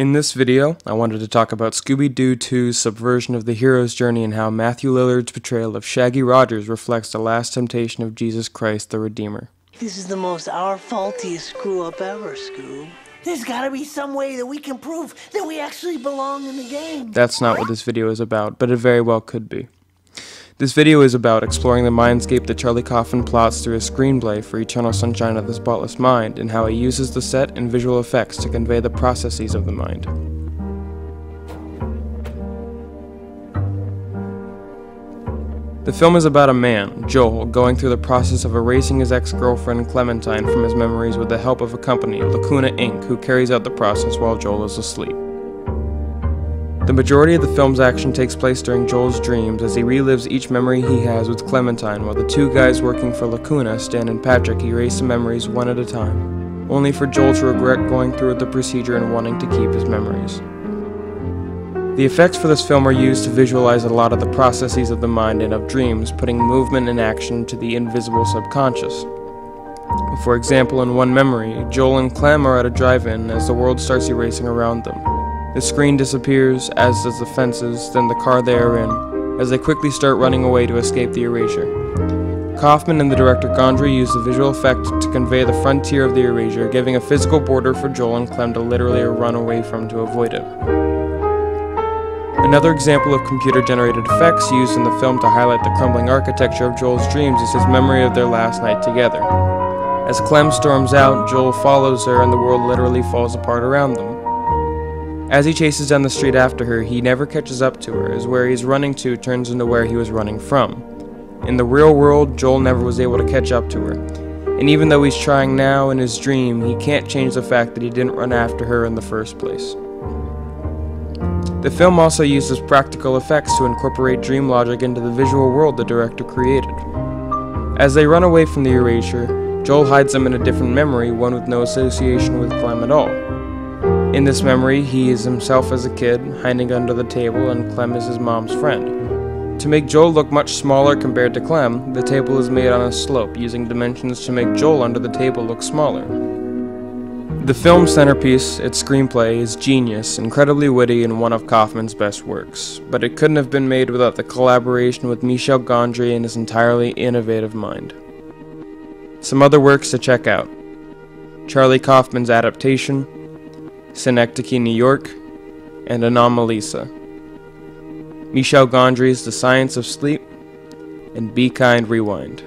In this video, I wanted to talk about Scooby-Doo 2's subversion of the hero's journey and how Matthew Lillard's portrayal of Shaggy Rogers reflects the last temptation of Jesus Christ the Redeemer. This is the most our faultiest screw up ever, Scoob. There's gotta be some way that we can prove that we actually belong in the game. That's not what this video is about, but it very well could be. This video is about exploring the mindscape that Charlie Kaufman plots through his screenplay for Eternal Sunshine of the Spotless Mind and how he uses the set and visual effects to convey the processes of the mind. The film is about a man, Joel, going through the process of erasing his ex-girlfriend Clementine from his memories with the help of a company, Lacuna Inc., who carries out the process while Joel is asleep. The majority of the film's action takes place during Joel's dreams as he relives each memory he has with Clementine while the two guys working for Lacuna, Stan and Patrick, erase the memories one at a time, only for Joel to regret going through with the procedure and wanting to keep his memories. The effects for this film are used to visualize a lot of the processes of the mind and of dreams, putting movement and action to the invisible subconscious. For example, in one memory, Joel and Clem are at a drive-in as the world starts erasing around them. The screen disappears, as does the fences, then the car they are in, as they quickly start running away to escape the erasure. Kaufman and the director Gondry use the visual effect to convey the frontier of the erasure, giving a physical border for Joel and Clem to literally run away from to avoid it. Another example of computer-generated effects used in the film to highlight the crumbling architecture of Joel's dreams is his memory of their last night together. As Clem storms out, Joel follows her and the world literally falls apart around them. As he chases down the street after her, he never catches up to her, as where he's running to turns into where he was running from. In the real world, Joel never was able to catch up to her, and even though he's trying now in his dream, he can't change the fact that he didn't run after her in the first place. The film also uses practical effects to incorporate dream logic into the visual world the director created. As they run away from the erasure, Joel hides them in a different memory, one with no association with Clem at all. In this memory, he is himself as a kid, hiding under the table, and Clem is his mom's friend. To make Joel look much smaller compared to Clem, the table is made on a slope, using dimensions to make Joel under the table look smaller. The film's centerpiece, its screenplay, is genius, incredibly witty, and one of Kaufman's best works, but it couldn't have been made without the collaboration with Michel Gondry and his entirely innovative mind. Some other works to check out Charlie Kaufman's adaptation, Synecdoche, New York, and Anomalisa. Michel Gondry's The Science of Sleep, and Be Kind Rewind.